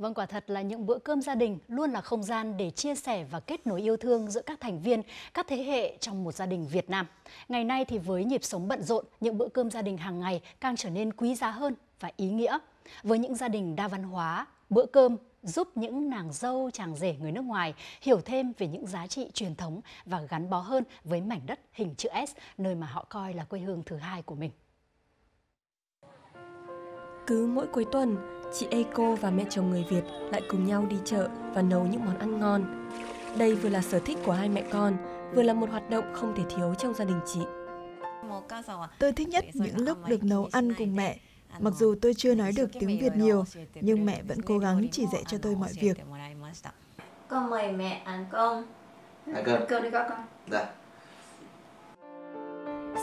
Vâng, quả thật là những bữa cơm gia đình luôn là không gian để chia sẻ và kết nối yêu thương giữa các thành viên, các thế hệ trong một gia đình Việt Nam. Ngày nay thì với nhịp sống bận rộn, những bữa cơm gia đình hàng ngày càng trở nên quý giá hơn và ý nghĩa. Với những gia đình đa văn hóa, bữa cơm giúp những nàng dâu chàng rể người nước ngoài hiểu thêm về những giá trị truyền thống và gắn bó hơn với mảnh đất hình chữ S, nơi mà họ coi là quê hương thứ hai của mình. Cứ mỗi cuối tuần, chị Eco và mẹ chồng người Việt lại cùng nhau đi chợ và nấu những món ăn ngon. Đây vừa là sở thích của hai mẹ con, vừa là một hoạt động không thể thiếu trong gia đình chị. Tôi thích nhất những lúc được nấu ăn cùng mẹ. Mặc dù tôi chưa nói được tiếng Việt nhiều, nhưng mẹ vẫn cố gắng chỉ dạy cho tôi mọi việc. Con mời mẹ ăn cơm. Ăn cơm. Ăn cơm đi các con. Dạ.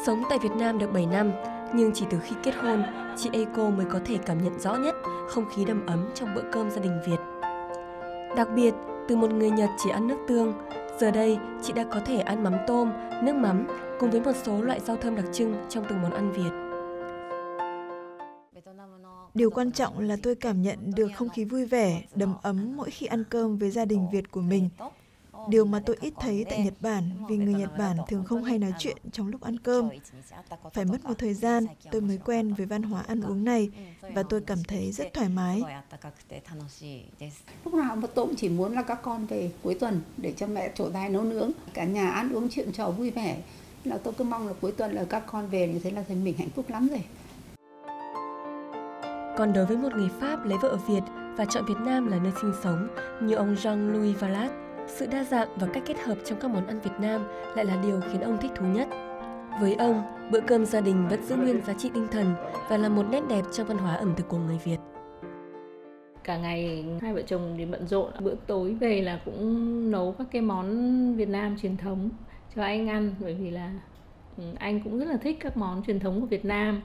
Sống tại Việt Nam được 7 năm, nhưng chỉ từ khi kết hôn, chị Eiko mới có thể cảm nhận rõ nhất không khí đầm ấm trong bữa cơm gia đình Việt. Đặc biệt, từ một người Nhật chỉ ăn nước tương, giờ đây chị đã có thể ăn mắm tôm, nước mắm cùng với một số loại rau thơm đặc trưng trong từng món ăn Việt. Điều quan trọng là tôi cảm nhận được không khí vui vẻ, đầm ấm mỗi khi ăn cơm với gia đình Việt của mình. Điều mà tôi ít thấy tại Nhật Bản vì người Nhật Bản thường không hay nói chuyện trong lúc ăn cơm. Phải mất một thời gian tôi mới quen với văn hóa ăn uống này và tôi cảm thấy rất thoải mái. Lúc nào mà tôi cũng chỉ muốn là các con về cuối tuần để cho mẹ trổ tài nấu nướng, cả nhà ăn uống chuyện trò vui vẻ. Là tôi cứ mong là cuối tuần là các con về như thế là thấy mình hạnh phúc lắm rồi. Còn đối với một người Pháp lấy vợ ở Việt và chọn Việt Nam là nơi sinh sống như ông Jean-Louis Vallat, sự đa dạng và cách kết hợp trong các món ăn Việt Nam lại là điều khiến ông thích thú nhất. Với ông, bữa cơm gia đình vẫn giữ nguyên giá trị tinh thần và là một nét đẹp trong văn hóa ẩm thực của người Việt. Cả ngày hai vợ chồng thì bận rộn, bữa tối về là cũng nấu các cái món Việt Nam truyền thống cho anh ăn bởi vì là ừ, anh cũng rất là thích các món truyền thống của Việt Nam.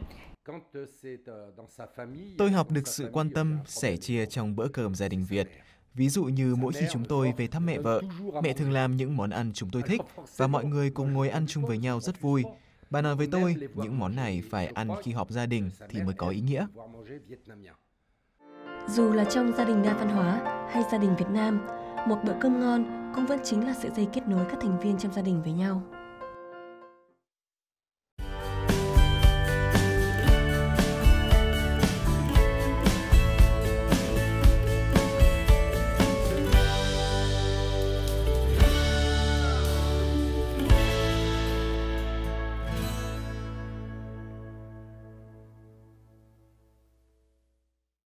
Tôi học được sự quan tâm, sẻ chia trong bữa cơm gia đình Việt. Ví dụ như mỗi khi chúng tôi về thăm mẹ vợ, mẹ thường làm những món ăn chúng tôi thích và mọi người cùng ngồi ăn chung với nhau rất vui. Bà nói với tôi, những món này phải ăn khi họp gia đình thì mới có ý nghĩa. Dù là trong gia đình đa văn hóa hay gia đình Việt Nam, một bữa cơm ngon cũng vẫn chính là sợi dây kết nối các thành viên trong gia đình với nhau.